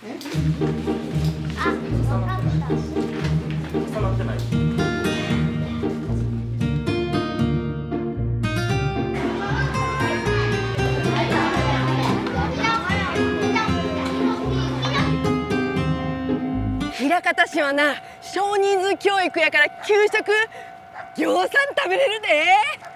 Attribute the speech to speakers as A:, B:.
A: あ、った。
B: なっ
C: 枚方市はな少人数教育やから給食ぎょうさん食べれるで。